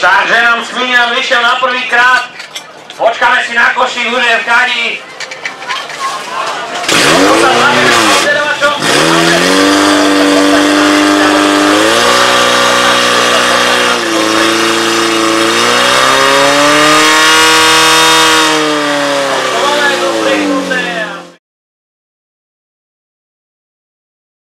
Takže nám Sklíňan vyšiel na prvý krát. Počkáme si na koši, ľudia v kadi.